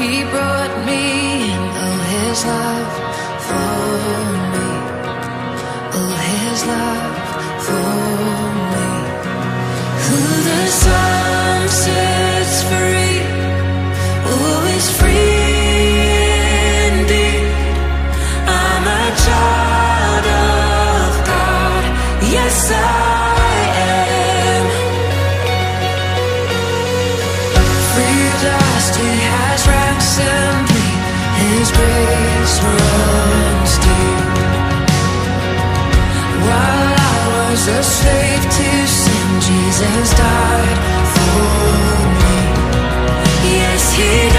He brought me all oh, his love for me, all his love. a slave to sin, Jesus died for me. Yes, he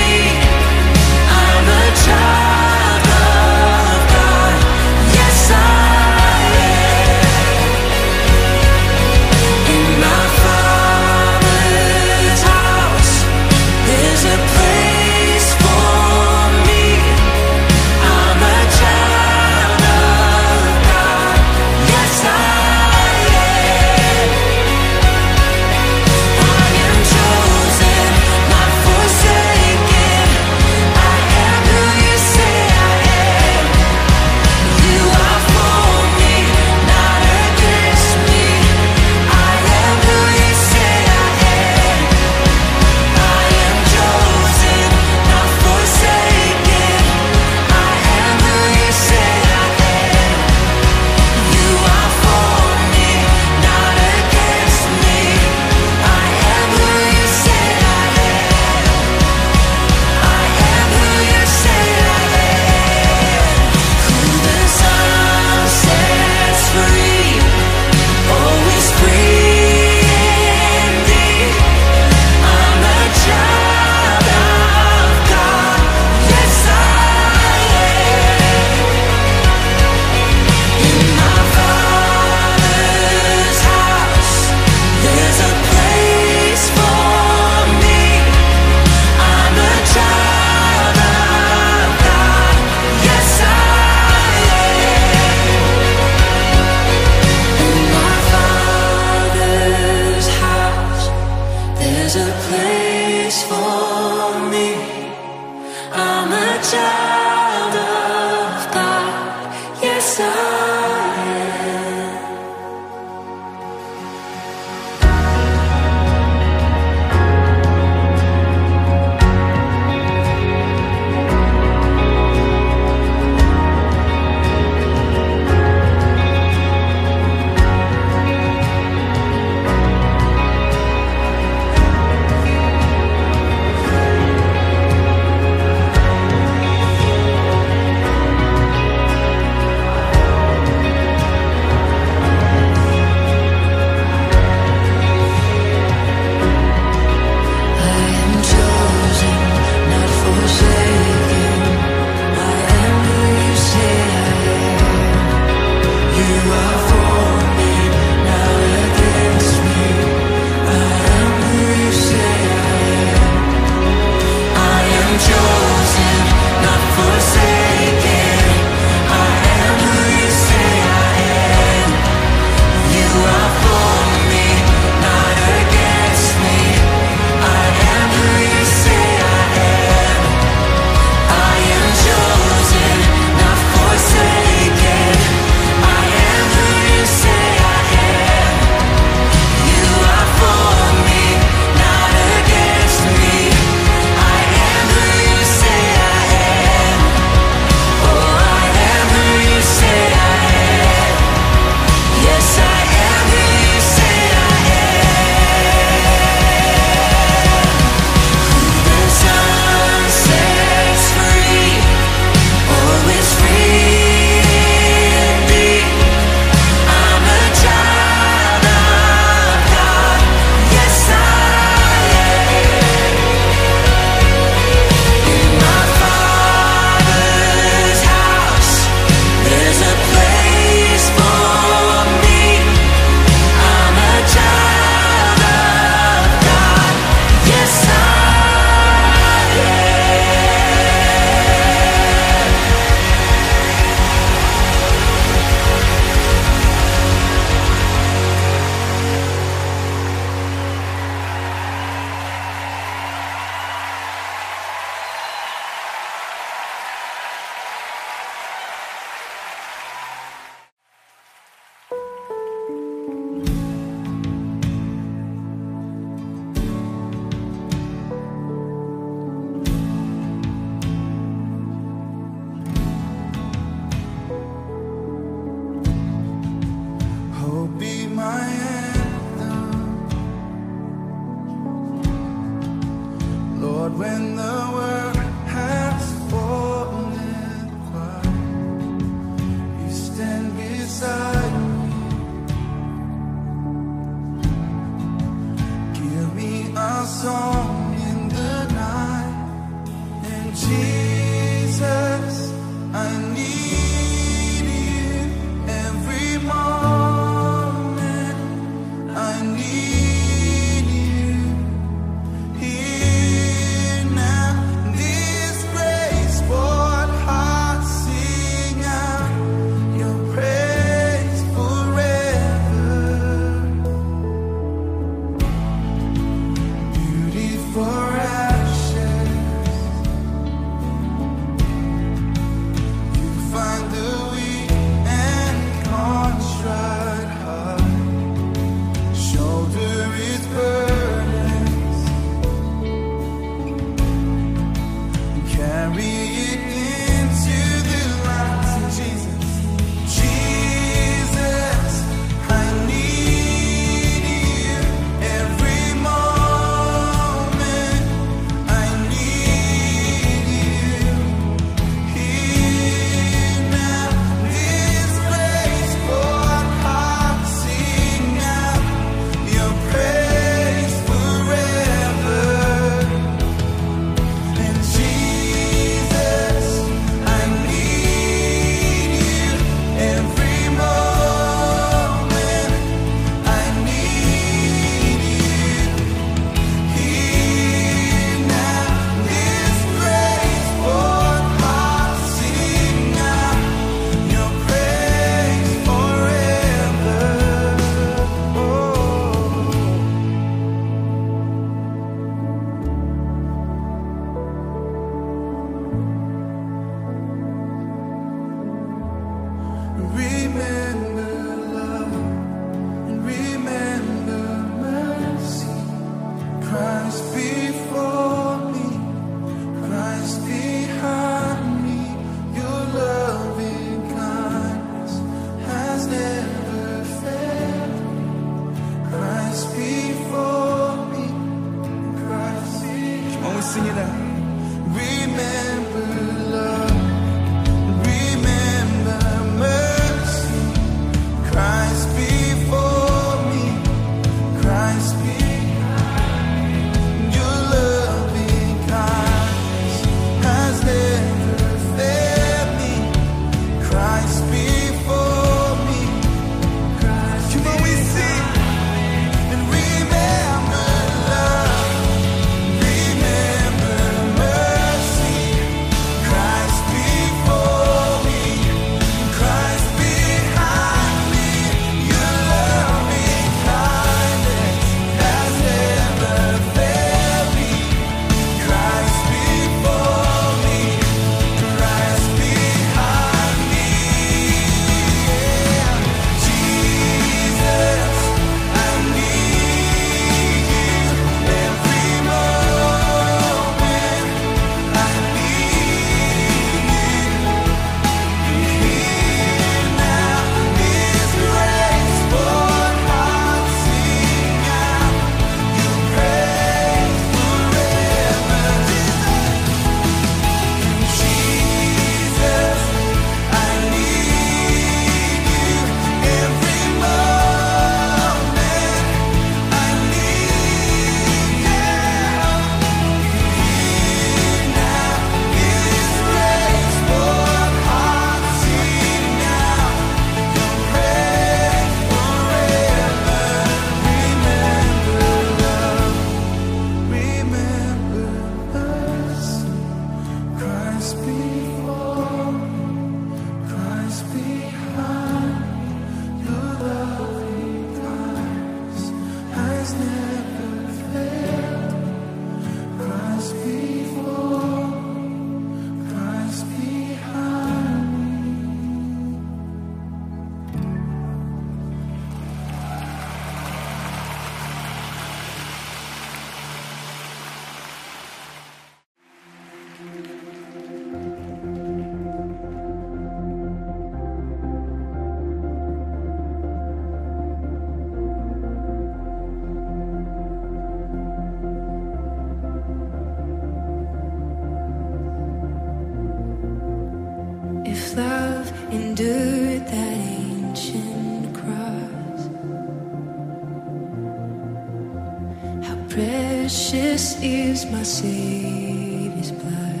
This is my Savior's blood.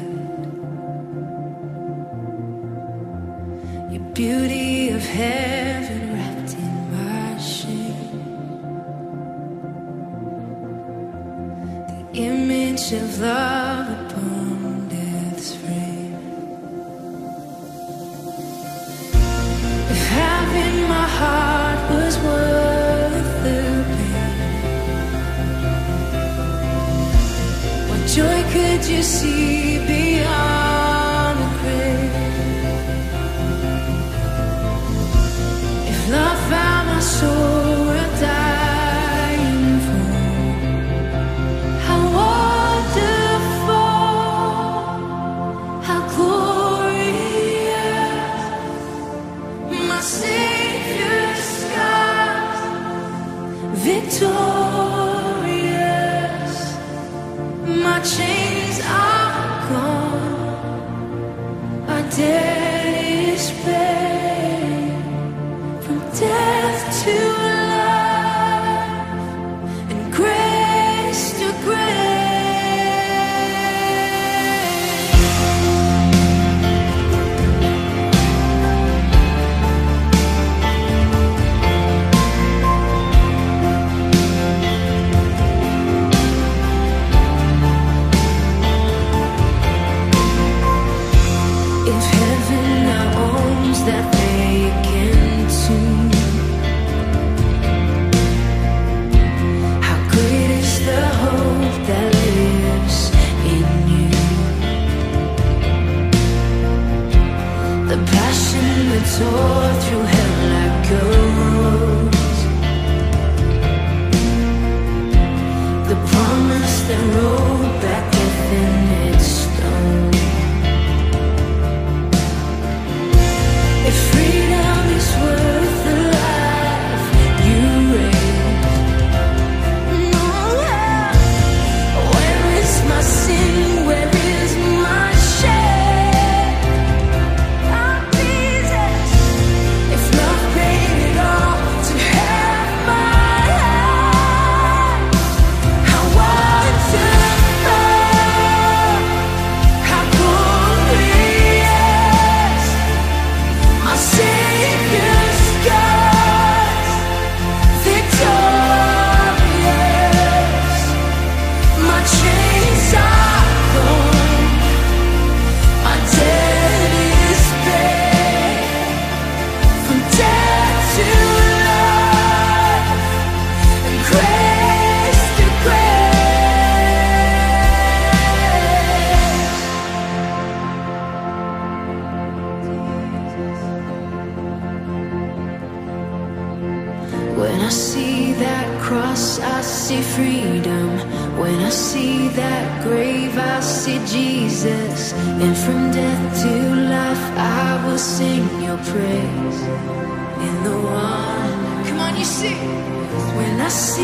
Your beauty of heaven.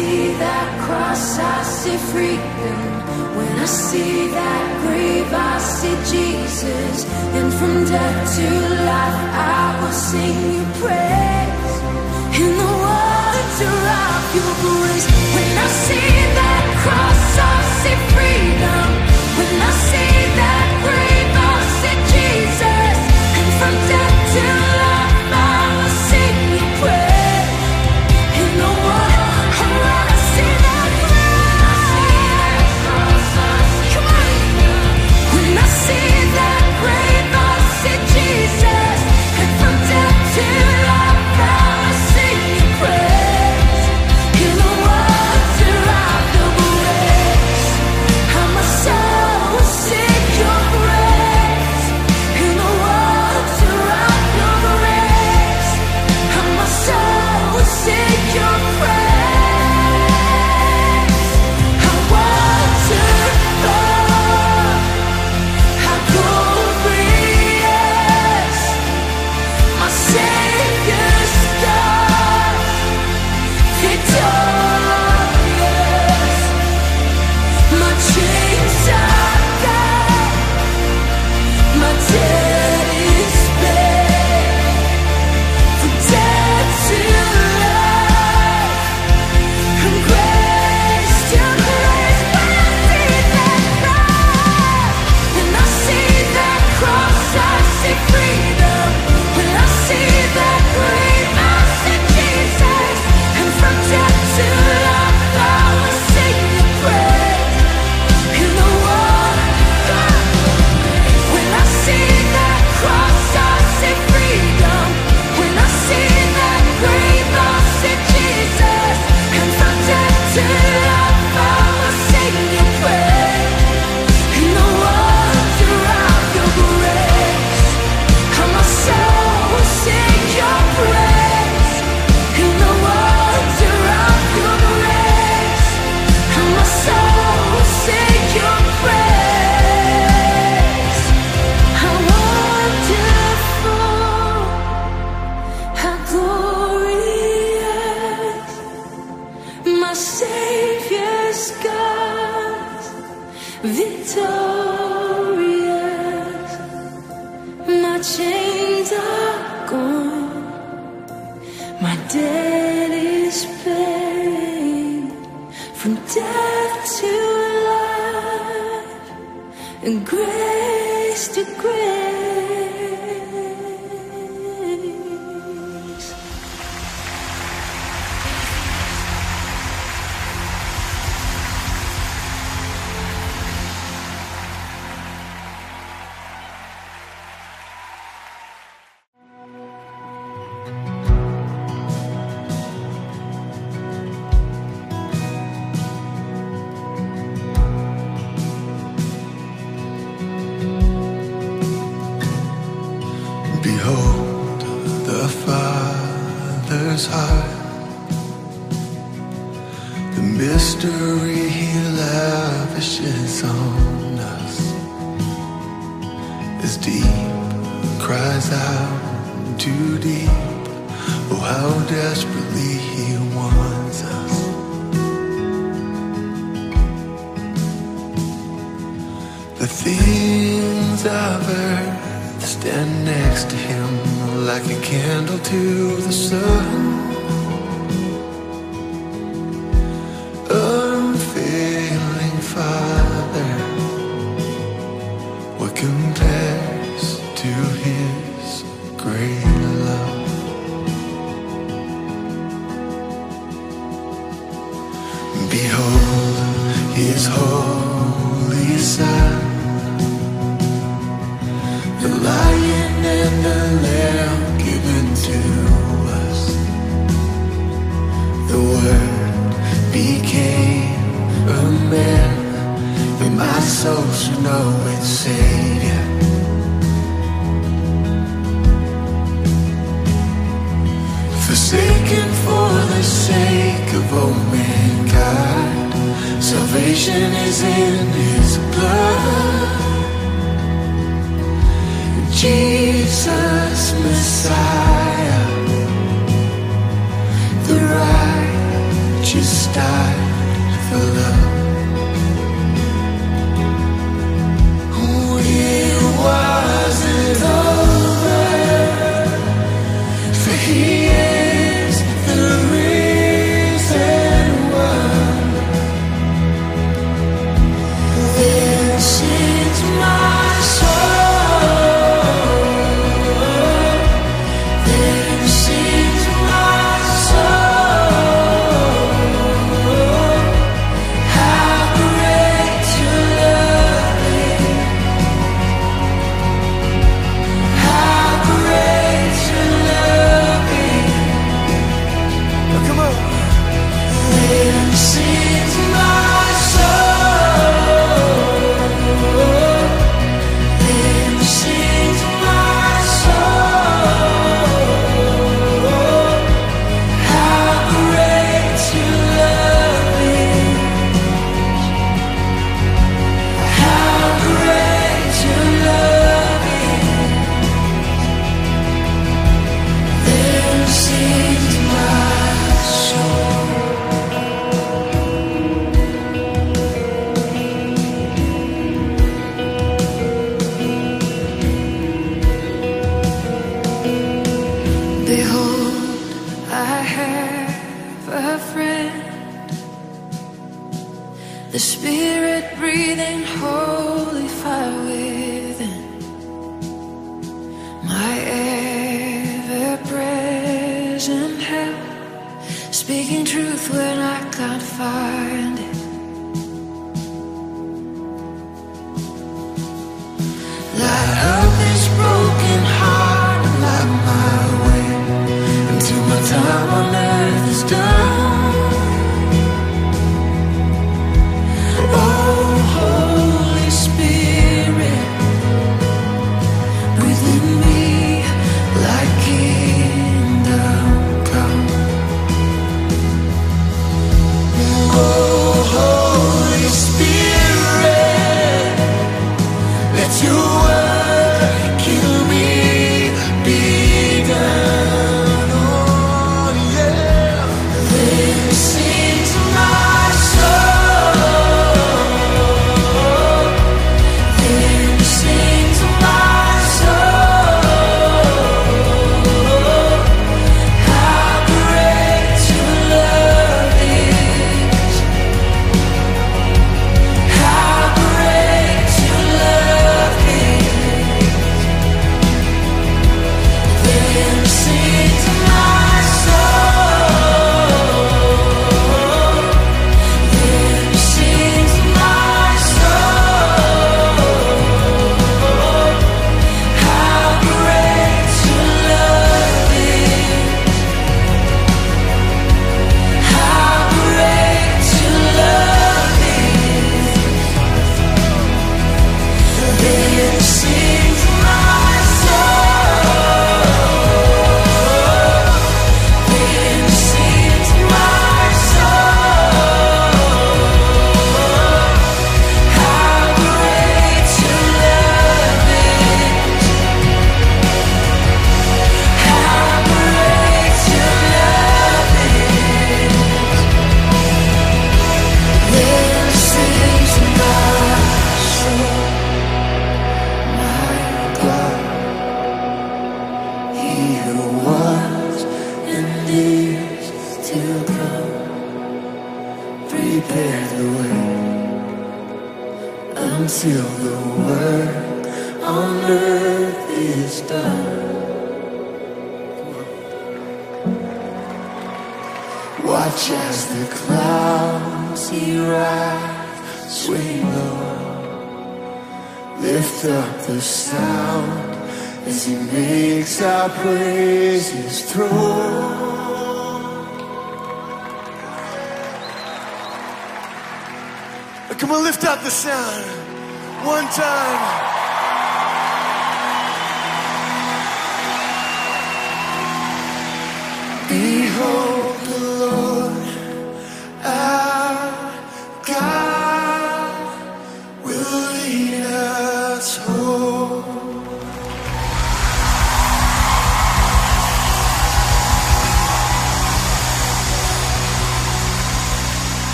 see that cross, I see freedom. When I see that grave, I see Jesus. And from death to life, I will sing you praise. In the water of your grace. When I see that cross, I see freedom. When I see too deep. Oh, how desperately he wants us. The things of earth stand next to him like a candle to the sun.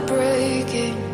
You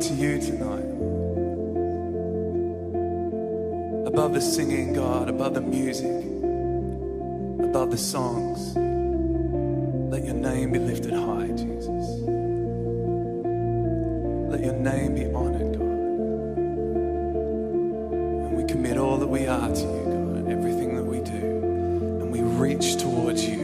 to you tonight. Above the singing, God, above the music, above the songs, let your name be lifted high, Jesus. Let your name be honored, God. And we commit all that we are to you, God, everything that we do, and we reach towards you.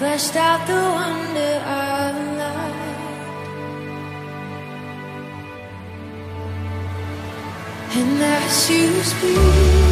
fleshed out the wonder of life, and that's you speak.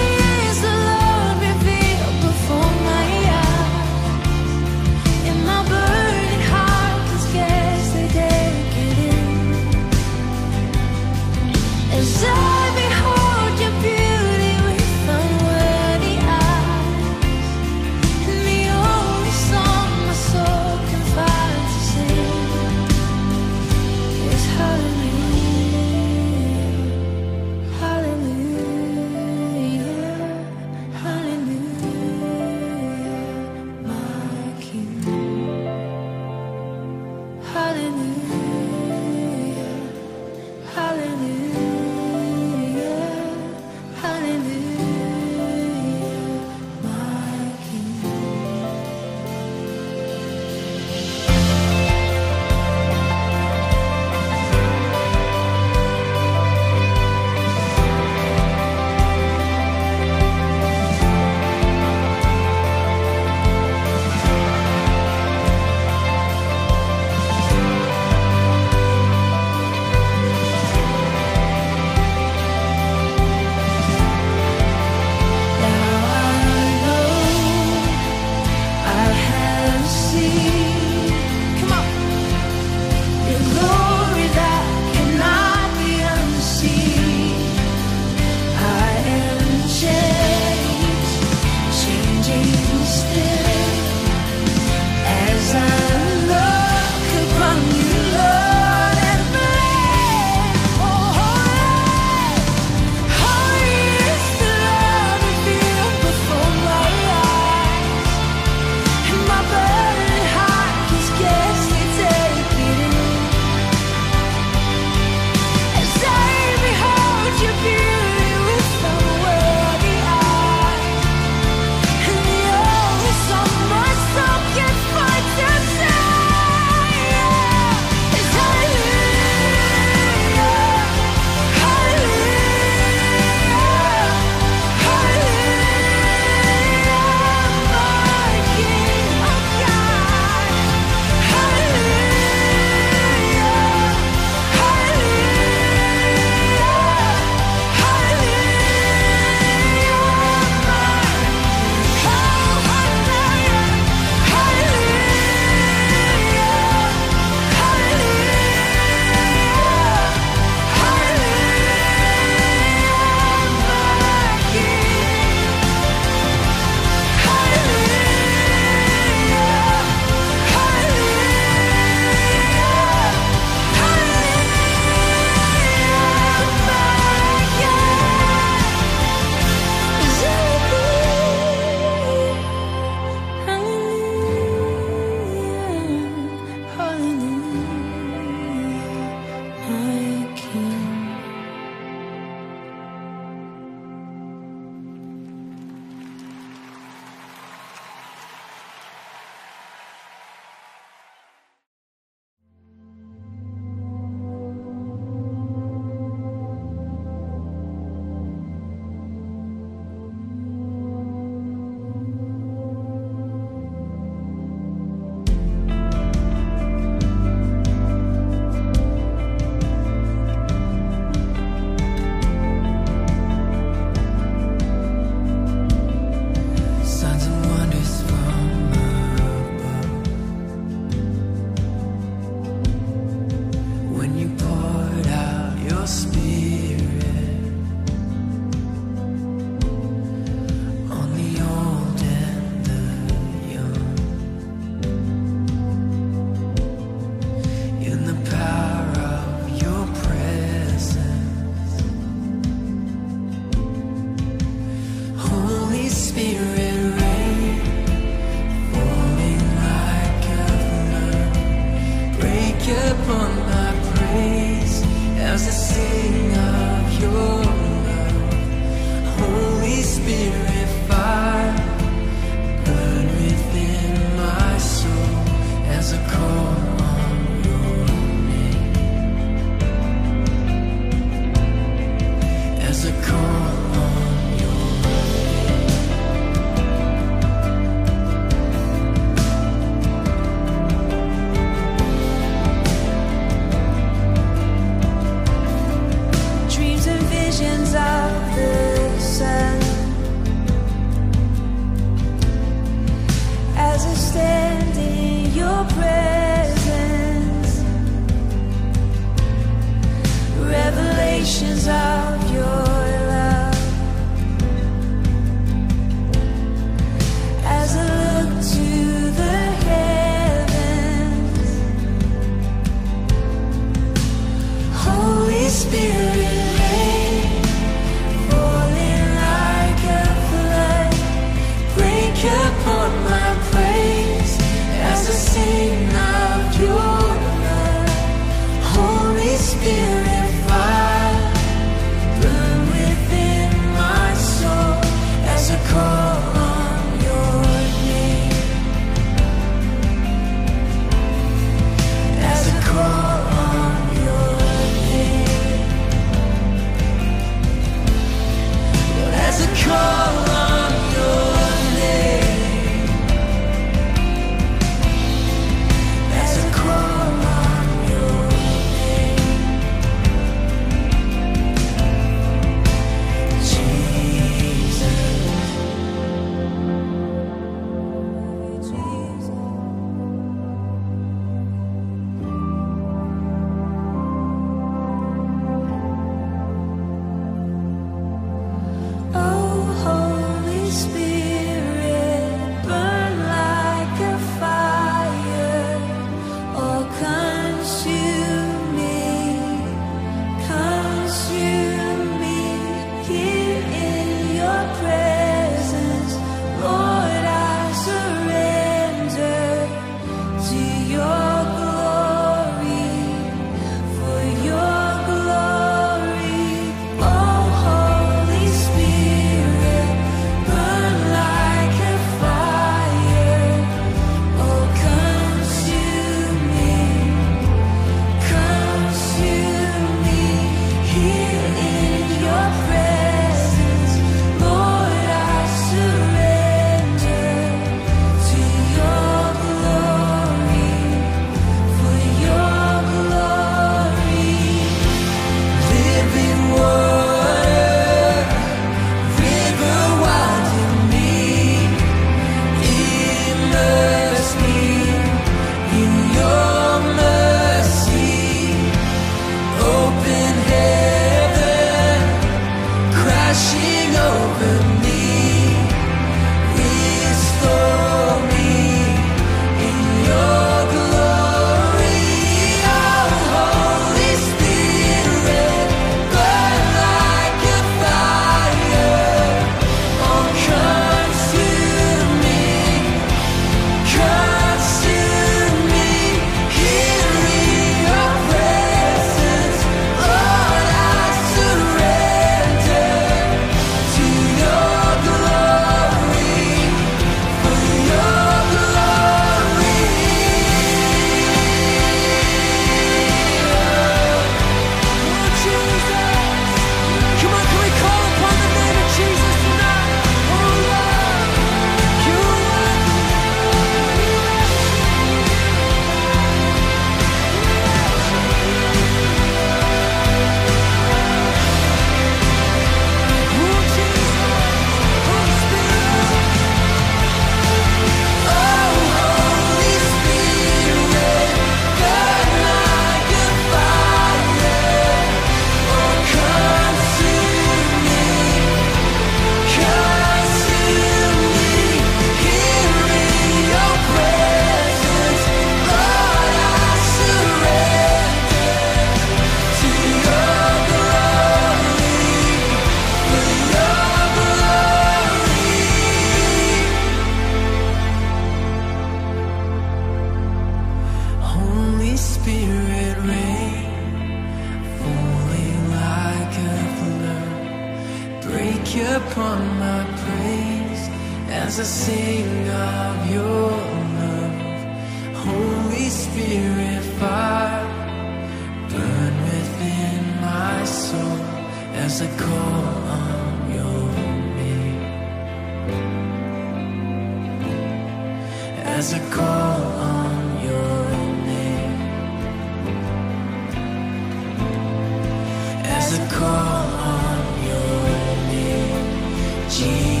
I call on your name, Jesus.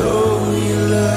Know you love